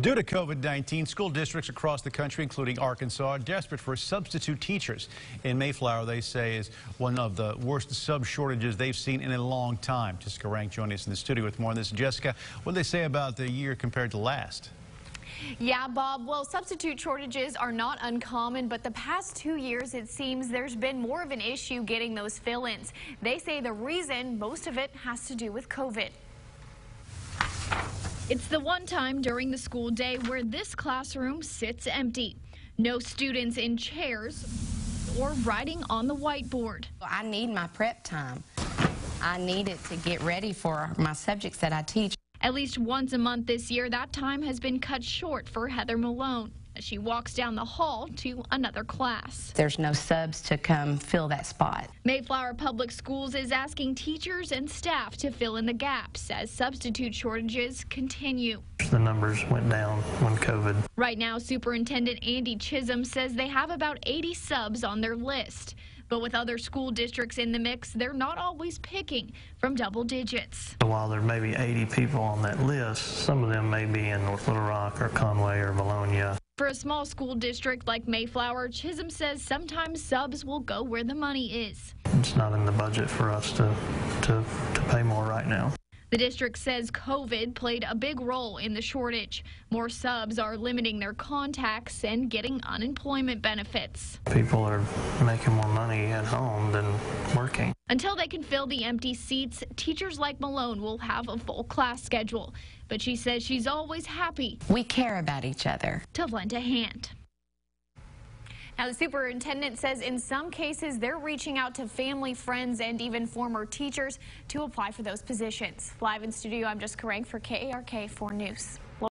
Due to COVID-19, school districts across the country, including Arkansas, are desperate for substitute teachers. In Mayflower, they say is one of the worst sub shortages they've seen in a long time. Jessica Rank joining us in the studio with more on this. Jessica, what do they say about the year compared to last? Yeah, Bob. Well, substitute shortages are not uncommon, but the past two years, it seems there's been more of an issue getting those fill-ins. They say the reason, most of it has to do with COVID. It's the one time during the school day where this classroom sits empty. No students in chairs or writing on the whiteboard. I need my prep time. I need it to get ready for my subjects that I teach. At least once a month this year, that time has been cut short for Heather Malone as she walks down the hall to another class. There's no subs to come fill that spot. Mayflower Public Schools is asking teachers and staff to fill in the gaps as substitute shortages continue. The numbers went down when COVID. Right now, Superintendent Andy Chisholm says they have about 80 subs on their list. But with other school districts in the mix, they're not always picking from double digits. While there may be 80 people on that list, some of them may be in North Little Rock or Conway or Vilonia. For a small school district like Mayflower, Chisholm says sometimes subs will go where the money is. It's not in the budget for us to, to, to pay more right now. The district says COVID played a big role in the shortage. More subs are limiting their contacts and getting unemployment benefits. People are making more money at home than working. Until they can fill the empty seats, teachers like Malone will have a full class schedule. But she says she's always happy. We care about each other. To lend a hand. Now, the superintendent says in some cases they're reaching out to family, friends, and even former teachers to apply for those positions. Live in studio, I'm Jessica Rank for KARK 4 News.